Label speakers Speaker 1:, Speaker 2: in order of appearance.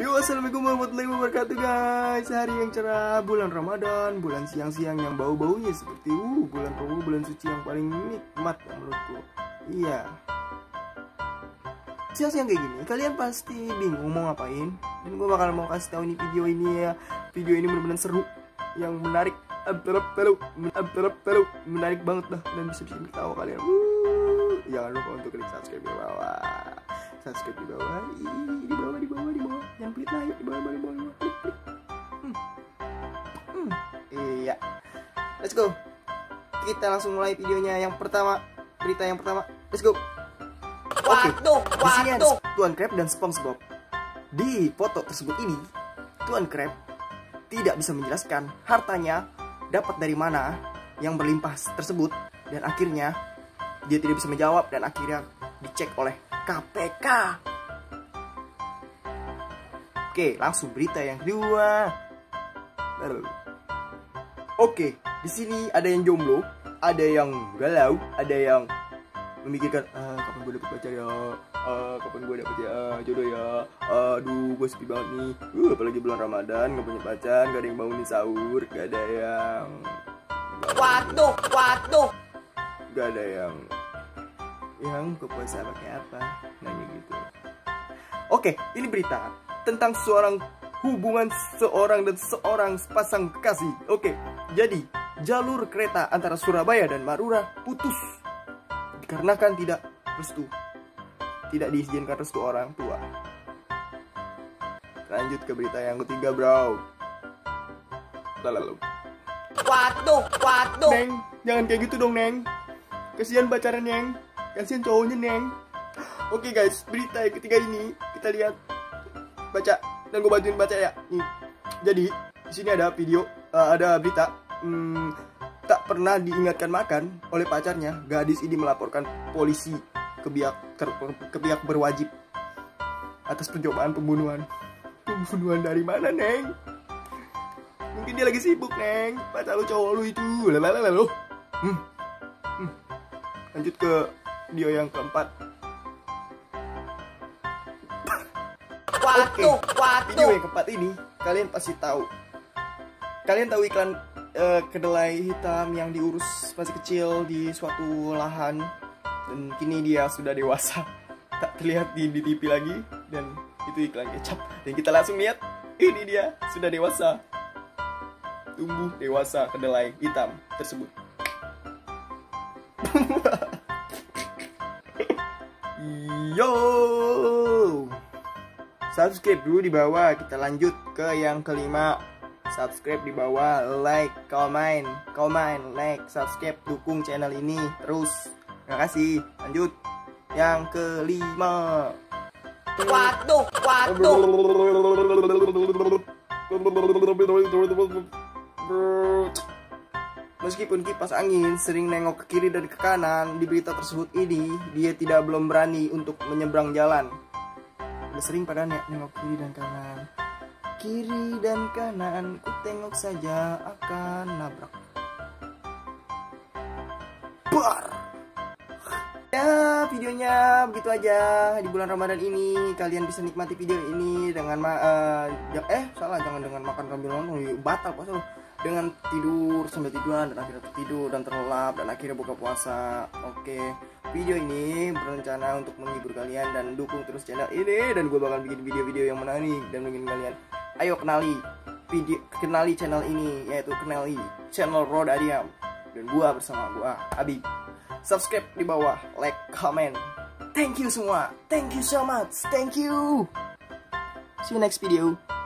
Speaker 1: Yo, assalamualaikum warahmatullahi wabarakatuh guys. Hari yang cerah, bulan Ramadan Bulan siang-siang yang bau-baunya seperti uh, Bulan Ramadan, bulan suci yang paling nikmat menurutku. Iya. Siang-siang kayak gini, kalian pasti bingung mau ngapain. Dan gue bakal mau kasih tahu nih video ini ya. Video ini benar-benar seru Yang menarik Menarik banget dah Dan bisa bikin ketawa kalian. Uh, Jangan lupa untuk klik subscribe di bawah subscribe di bawah. Ih, di bawah di bawah di bawah. Yang pelit lah di bawah di bawah di bawah. Hmm. Hmm. iya. Let's go. Kita langsung mulai videonya. Yang pertama berita yang pertama. Let's go. Oke
Speaker 2: Waduh,
Speaker 1: di sini ada
Speaker 2: waduh.
Speaker 1: Tuan Crab dan SpongeBob. Di foto tersebut ini Tuan Crab tidak bisa menjelaskan hartanya dapat dari mana yang berlimpah tersebut. Dan akhirnya dia tidak bisa menjawab dan akhirnya dicek oleh KPK. Oke, langsung berita yang kedua. Oke, di sini ada yang jomblo, ada yang galau, ada yang memikirkan ah, kapan gue dapet pacar ya, ah, kapan gue dapet ya jodoh ya, aduh gue sepi banget nih, uh, apalagi bulan Ramadan gak punya pacar, gak ada yang bangunin sahur, gak ada yang,
Speaker 2: Waduh, waduh.
Speaker 1: gak ada yang, yang ke puasa pakai apa, nanya gitu. Oke, ini berita tentang seorang hubungan seorang dan seorang sepasang kekasih. Oke, jadi jalur kereta antara Surabaya dan Marura putus dikarenakan tidak restu, tidak diizinkan restu orang tua. Lanjut ke berita yang ketiga, bro. Lalu,
Speaker 2: Waduh, waduh.
Speaker 1: Neng, jangan kayak gitu dong, Neng. Kasihan pacaran, Neng. Kasihan cowoknya, Neng. Oke, guys, berita yang ketiga ini kita lihat baca dan gue bantuin baca ya. Nih. Jadi, di sini ada video, eh, ada berita. Hmm, tak pernah diingatkan makan oleh pacarnya, gadis ini melaporkan polisi ke pihak ter- ke pihak berwajib atas percobaan pembunuhan. Pembunuhan dari mana, Neng? Mungkin dia lagi sibuk, Neng. Pacar lu cowok lu itu. Lalalala lu. Hmm. Hmm. Lanjut ke video yang keempat.
Speaker 2: Waduh,
Speaker 1: Video
Speaker 2: waduh.
Speaker 1: yang keempat ini kalian pasti tahu. Kalian tahu iklan eh, kedelai hitam yang diurus masih kecil di suatu lahan dan kini dia sudah dewasa. Tak terlihat di, di TV lagi dan itu iklan kecap. Dan kita langsung lihat ini dia sudah dewasa. Tumbuh dewasa kedelai hitam tersebut. Yo, subscribe dulu di bawah. Kita lanjut ke yang kelima. Subscribe di bawah, like, comment, comment, like, subscribe, dukung channel ini terus. Terima kasih. Lanjut yang kelima.
Speaker 2: Waduh, waduh.
Speaker 1: Meskipun kipas angin sering nengok ke kiri dan ke kanan, di berita tersebut ini dia tidak belum berani untuk menyeberang jalan. Udah sering pada ne- nengok kiri dan kanan. Kiri dan kanan, ku tengok saja akan nabrak. Bar. Ya, videonya begitu aja di bulan Ramadan ini. Kalian bisa nikmati video ini dengan ma ja- eh salah jangan dengan makan sambil nonton Ih, batal puasa loh. Dengan tidur sambil tiduran dan akhirnya tertidur dan terlelap dan akhirnya buka puasa. Oke, video ini berencana untuk menghibur kalian dan dukung terus channel ini dan gue bakal bikin video-video yang menarik dan bikin kalian. Ayo kenali video kenali channel ini yaitu kenali channel Roda Diam dan gua bersama gua Habib subscribe di bawah, like, comment. Thank you semua. Thank you so much. Thank you. See you next video.